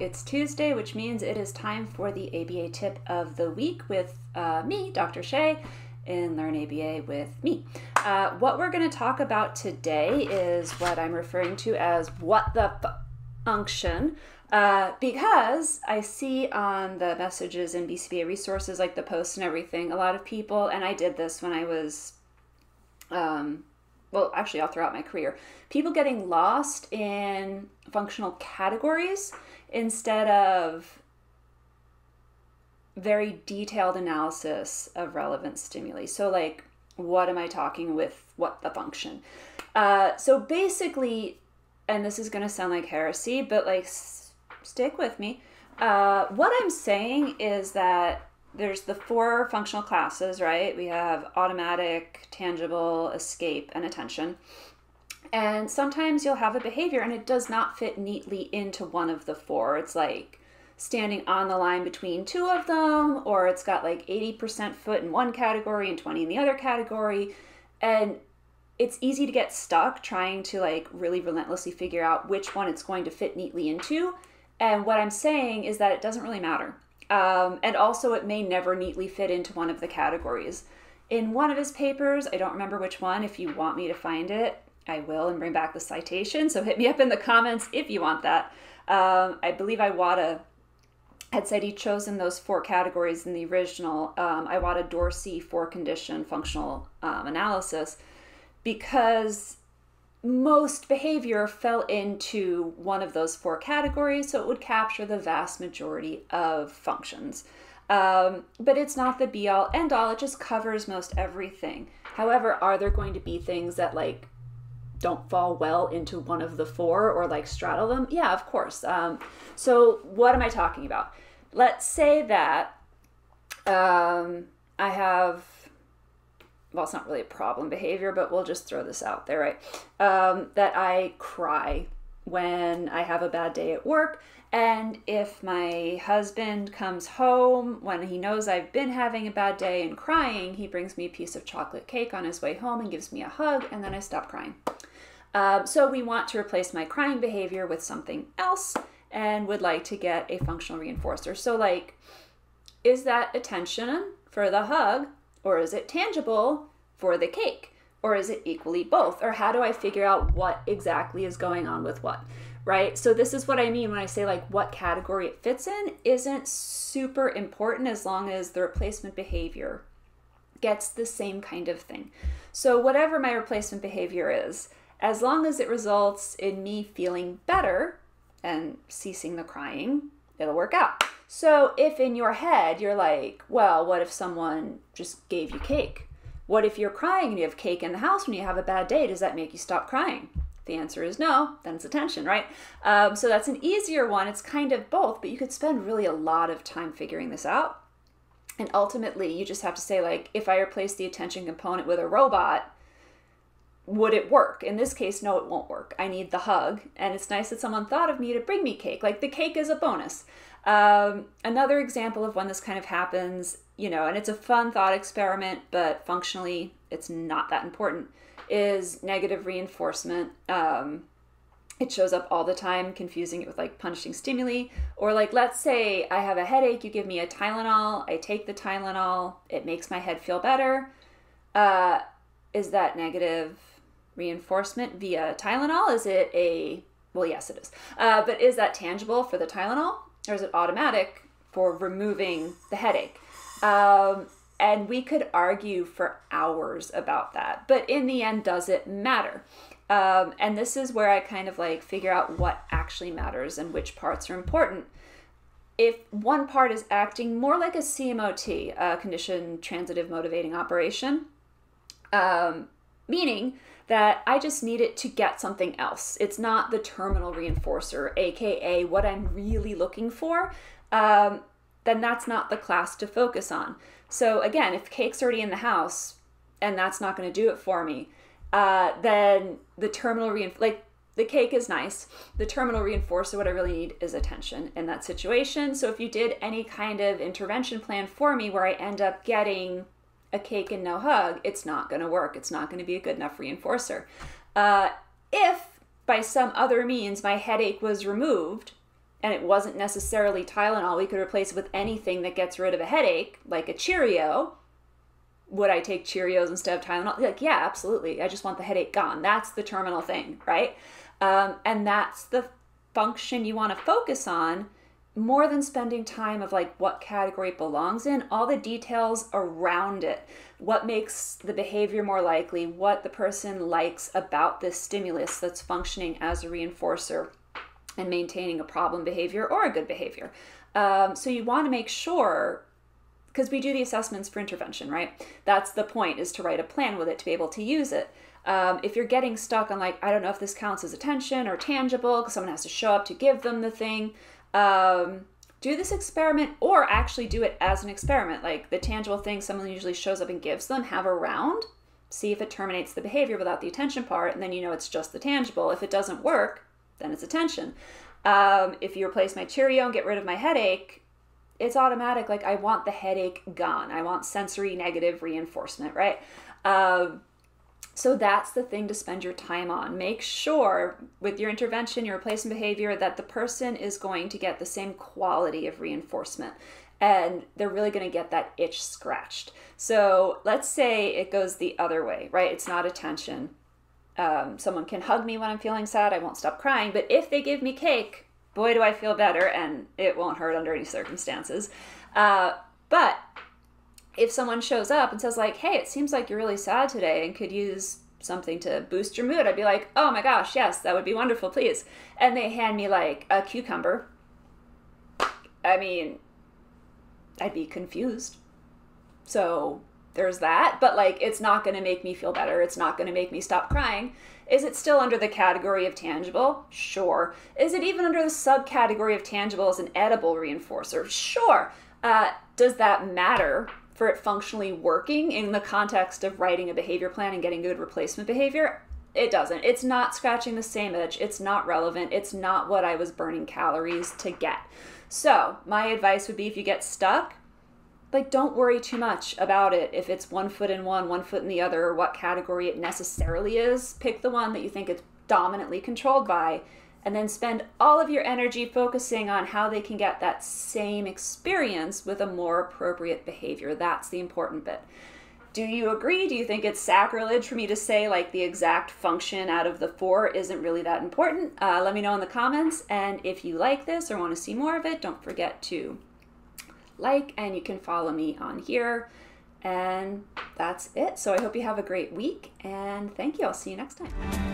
It's Tuesday, which means it is time for the ABA tip of the week with uh, me, Dr. Shea, in Learn ABA with me. Uh, what we're going to talk about today is what I'm referring to as what the function. Uh, because I see on the messages in BCBA resources, like the posts and everything, a lot of people, and I did this when I was um, well, actually, all throughout my career, people getting lost in functional categories instead of very detailed analysis of relevant stimuli. So, like, what am I talking with? What the function? Uh, so, basically, and this is going to sound like heresy, but like, s- stick with me. Uh, what I'm saying is that there's the four functional classes, right? We have automatic, tangible, escape, and attention. And sometimes you'll have a behavior and it does not fit neatly into one of the four. It's like standing on the line between two of them, or it's got like 80% foot in one category and 20 in the other category. And it's easy to get stuck trying to like really relentlessly figure out which one it's going to fit neatly into. And what I'm saying is that it doesn't really matter um, and also, it may never neatly fit into one of the categories. In one of his papers, I don't remember which one, if you want me to find it, I will and bring back the citation. So hit me up in the comments if you want that. Um, I believe Iwata had said he'd chosen those four categories in the original um, Iwata Dorsey four condition functional um, analysis because most behavior fell into one of those four categories, so it would capture the vast majority of functions. Um, but it's not the be all end all, it just covers most everything. However, are there going to be things that like don't fall well into one of the four or like straddle them? Yeah, of course. Um, so, what am I talking about? Let's say that um, I have well, it's not really a problem behavior, but we'll just throw this out there, right? Um, that I cry when I have a bad day at work. And if my husband comes home when he knows I've been having a bad day and crying, he brings me a piece of chocolate cake on his way home and gives me a hug, and then I stop crying. Um, so we want to replace my crying behavior with something else and would like to get a functional reinforcer. So, like, is that attention for the hug or is it tangible for the cake? Or is it equally both? Or how do I figure out what exactly is going on with what? Right? So, this is what I mean when I say like what category it fits in isn't super important as long as the replacement behavior gets the same kind of thing. So, whatever my replacement behavior is, as long as it results in me feeling better and ceasing the crying, it'll work out. So if in your head you're like, well, what if someone just gave you cake? What if you're crying and you have cake in the house when you have a bad day? Does that make you stop crying? The answer is no, then it's attention, right? Um, so that's an easier one. It's kind of both, but you could spend really a lot of time figuring this out. And ultimately, you just have to say, like, if I replace the attention component with a robot, would it work? In this case, no, it won't work. I need the hug, and it's nice that someone thought of me to bring me cake. Like, the cake is a bonus. Um, another example of when this kind of happens, you know, and it's a fun thought experiment, but functionally it's not that important, is negative reinforcement. Um, it shows up all the time, confusing it with like punishing stimuli. Or, like, let's say I have a headache, you give me a Tylenol, I take the Tylenol, it makes my head feel better. Uh, is that negative reinforcement via Tylenol? Is it a, well, yes, it is. Uh, but is that tangible for the Tylenol? or is it automatic for removing the headache? Um, and we could argue for hours about that. But in the end, does it matter? Um, and this is where I kind of like figure out what actually matters and which parts are important. If one part is acting more like a CMOT, a condition transitive motivating operation, um, meaning that I just need it to get something else. It's not the terminal reinforcer, aka what I'm really looking for. Um, then that's not the class to focus on. So again, if cake's already in the house and that's not going to do it for me, uh, then the terminal reinforcer, like the cake is nice. The terminal reinforcer, what I really need is attention in that situation. So if you did any kind of intervention plan for me where I end up getting a cake and no hug, it's not going to work. It's not going to be a good enough reinforcer. Uh, if by some other means my headache was removed, and it wasn't necessarily Tylenol, we could replace it with anything that gets rid of a headache, like a Cheerio. Would I take Cheerios instead of Tylenol? Like, yeah, absolutely. I just want the headache gone. That's the terminal thing, right? Um, and that's the function you want to focus on more than spending time of like what category it belongs in, all the details around it. What makes the behavior more likely, what the person likes about this stimulus that's functioning as a reinforcer and maintaining a problem behavior or a good behavior. Um, so you want to make sure because we do the assessments for intervention, right? That's the point is to write a plan with it to be able to use it. Um, if you're getting stuck on like, I don't know if this counts as attention or tangible because someone has to show up to give them the thing, um, do this experiment or actually do it as an experiment. Like the tangible thing someone usually shows up and gives them, have around, see if it terminates the behavior without the attention part, and then you know it's just the tangible. If it doesn't work, then it's attention. Um, if you replace my Cheerio and get rid of my headache, it's automatic. Like I want the headache gone. I want sensory negative reinforcement, right? Um, so that's the thing to spend your time on. Make sure with your intervention, your replacement behavior, that the person is going to get the same quality of reinforcement and they're really going to get that itch scratched. So let's say it goes the other way, right? It's not attention. Um, someone can hug me when I'm feeling sad, I won't stop crying. But if they give me cake, boy, do I feel better, and it won't hurt under any circumstances. Uh, but if someone shows up and says like hey it seems like you're really sad today and could use something to boost your mood i'd be like oh my gosh yes that would be wonderful please. And they hand me like a cucumber. I mean i'd be confused. So there's that but like it's not going to make me feel better. It's not going to make me stop crying. Is it still under the category of tangible? Sure. Is it even under the subcategory of tangible as an edible reinforcer? Sure. Uh, does that matter for it functionally working in the context of writing a behavior plan and getting good replacement behavior, it doesn't. It's not scratching the same itch. It's not relevant. It's not what I was burning calories to get. So, my advice would be if you get stuck, like don't worry too much about it if it's one foot in one, one foot in the other, or what category it necessarily is. Pick the one that you think it's dominantly controlled by and then spend all of your energy focusing on how they can get that same experience with a more appropriate behavior. That's the important bit. Do you agree? Do you think it's sacrilege for me to say like the exact function out of the four isn't really that important? Uh, let me know in the comments. And if you like this or want to see more of it, don't forget to like and you can follow me on here. And that's it. So I hope you have a great week and thank you. I'll see you next time.